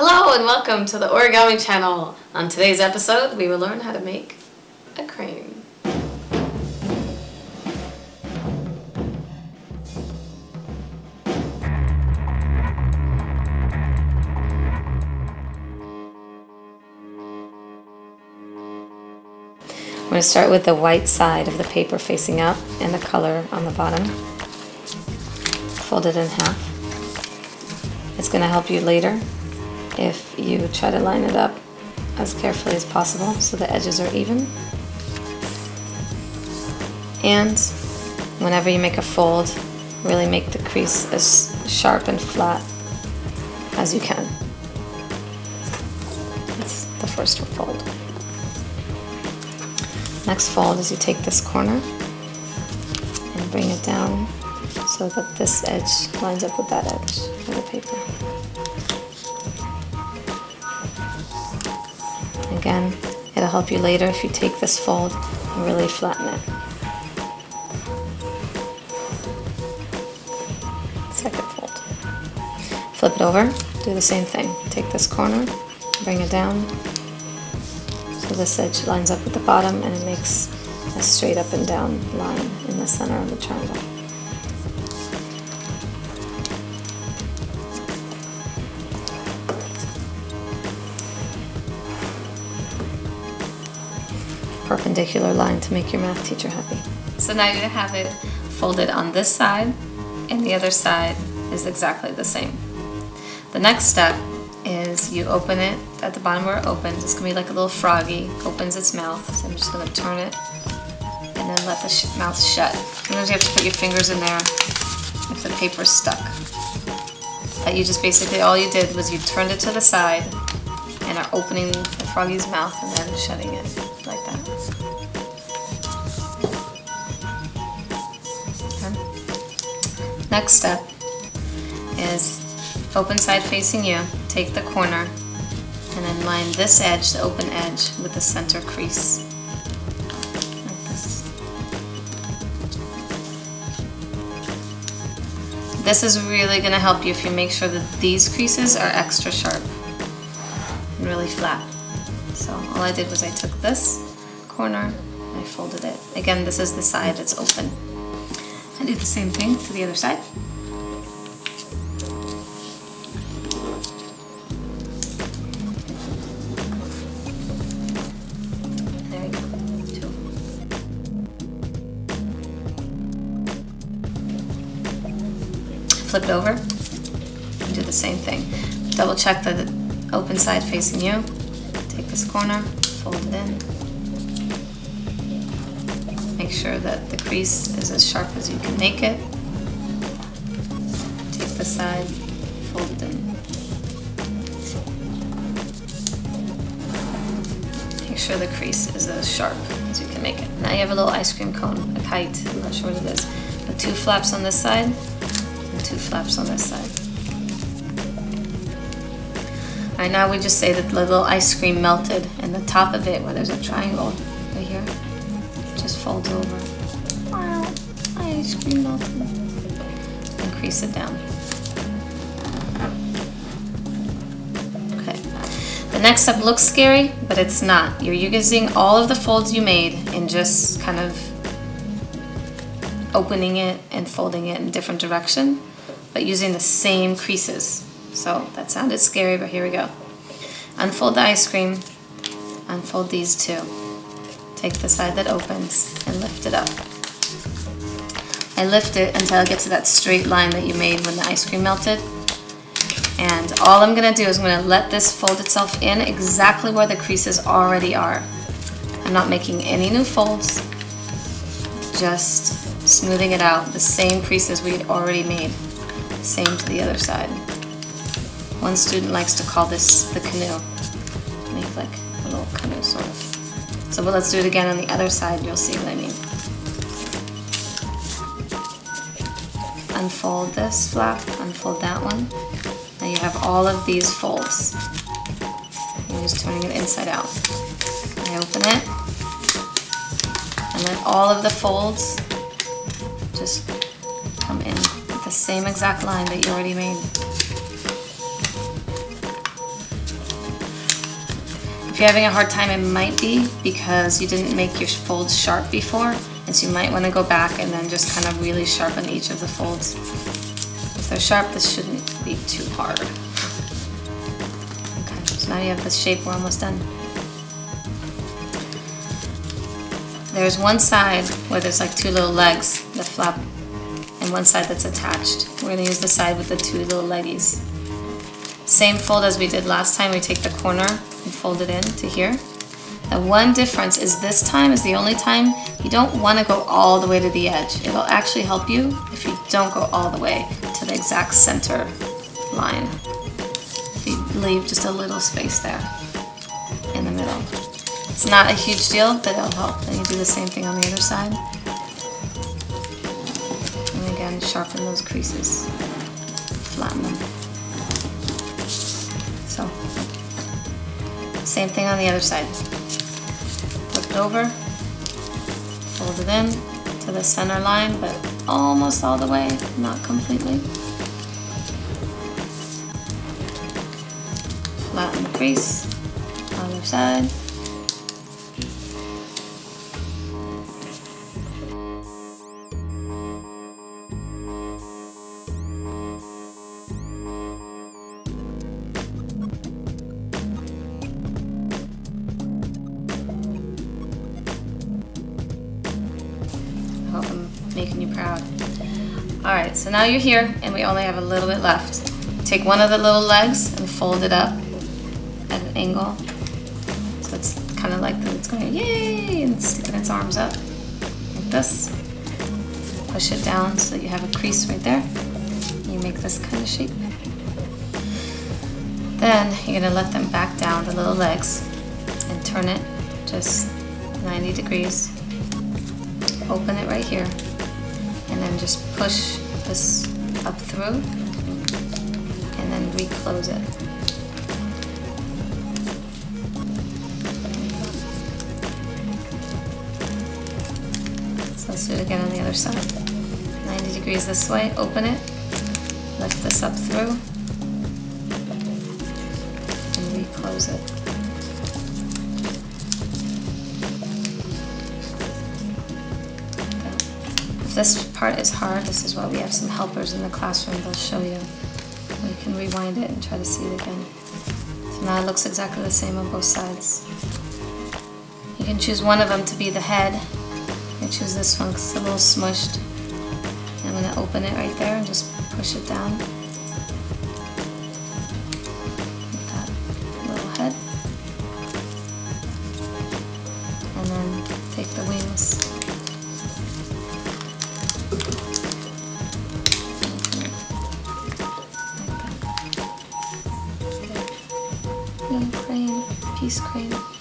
Hello and welcome to the Origami channel. On today's episode, we will learn how to make a crane. I'm going to start with the white side of the paper facing up and the color on the bottom. Fold it in half. It's going to help you later if you try to line it up as carefully as possible so the edges are even. And whenever you make a fold, really make the crease as sharp and flat as you can. That's the first fold. Next fold is you take this corner and bring it down so that this edge lines up with that edge of the paper. Again, it'll help you later if you take this fold and really flatten it. Second fold. Flip it over, do the same thing. Take this corner, bring it down, so this edge lines up with the bottom and it makes a straight up and down line in the center of the triangle. Perpendicular line to make your math teacher happy. So now you have it folded on this side and the other side is exactly the same. The next step is you open it at the bottom where it opens. It's gonna be like a little froggy, opens its mouth. So I'm just gonna turn it and then let the sh mouth shut. Sometimes you have to put your fingers in there if the paper's stuck. That you just basically, all you did was you turned it to the side and are opening the froggy's mouth and then shutting it Next step is open side facing you, take the corner and then line this edge, the open edge, with the center crease. This is really going to help you if you make sure that these creases are extra sharp and really flat. So all I did was I took this corner and I folded it. Again, this is the side that's open. I do the same thing to the other side. flip it over and do the same thing. Double check the open side facing you. Take this corner, fold it in. Make sure that the crease is as sharp as you can make it. Take the side, fold it in. Make sure the crease is as sharp as you can make it. Now you have a little ice cream cone, a kite, I'm not sure what it is. But two flaps on this side, two flaps on this side. Alright, now we just say that the little ice cream melted and the top of it, where there's a triangle right just folds over. Wow, ice cream melted. And crease it down. Okay. The next step looks scary, but it's not. You're using all of the folds you made and just kind of opening it and folding it in different direction but using the same creases. So that sounded scary, but here we go. Unfold the ice cream, unfold these two. Take the side that opens and lift it up. I lift it until I get to that straight line that you made when the ice cream melted. And all I'm gonna do is I'm gonna let this fold itself in exactly where the creases already are. I'm not making any new folds, just smoothing it out, the same creases we had already made. Same to the other side. One student likes to call this the canoe. Make like a little canoe sort of. So but let's do it again on the other side, you'll see what I mean. Unfold this flap, unfold that one. Now you have all of these folds. I'm just turning it inside out. I open it, and then all of the folds just come in with the same exact line that you already made. If you're having a hard time, it might be because you didn't make your folds sharp before, and so you might want to go back and then just kind of really sharpen each of the folds. If they're sharp, this shouldn't be too hard. Okay, so now you have the shape, we're almost done. There's one side where there's like two little legs that flap and one side that's attached. We're gonna use the side with the two little leggies. Same fold as we did last time, we take the corner fold it in to here. The one difference is this time is the only time you don't want to go all the way to the edge. It'll actually help you if you don't go all the way to the exact center line. You leave just a little space there in the middle. It's not a huge deal, but it'll help. Then you do the same thing on the other side. And again, sharpen those creases. Flatten them. Same thing on the other side. Flip it over, fold it in to the center line, but almost all the way, not completely. Flatten the crease, other side. Making you proud. All right, so now you're here and we only have a little bit left. Take one of the little legs and fold it up at an angle. So it's kind of like the, it's going yay and it's sticking its arms up like this. Push it down so that you have a crease right there. You make this kind of shape. Then you're gonna let them back down, the little legs, and turn it just 90 degrees open it right here and then just push this up through and then reclose it. So let's do it again on the other side. 90 degrees this way, open it, lift this up through this part is hard, this is why we have some helpers in the classroom. They'll show you. You can rewind it and try to see it again. So now it looks exactly the same on both sides. You can choose one of them to be the head. I choose this one because it's a little smushed. I'm going to open it right there and just push it down. Peace crane. Mm.